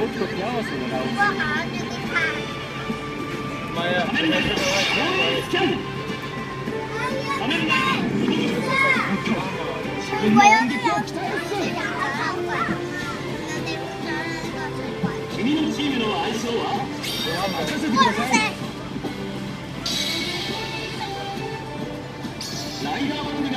我要这样子，两个看会。君のチームの相性は任せてくださいライダーバトルが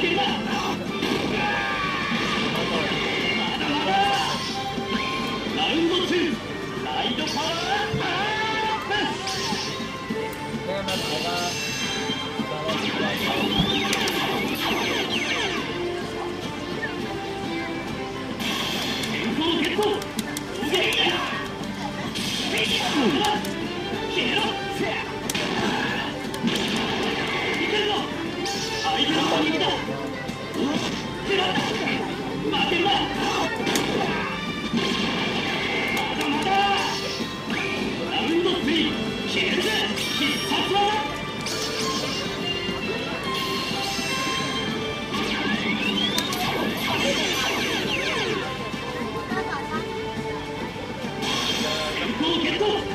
ー。が。ラウンドワン。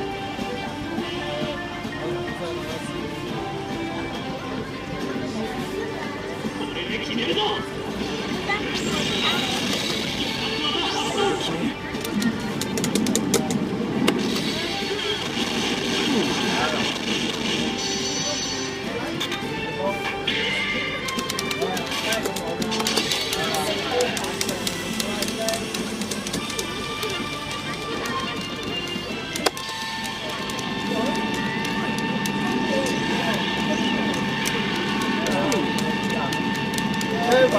三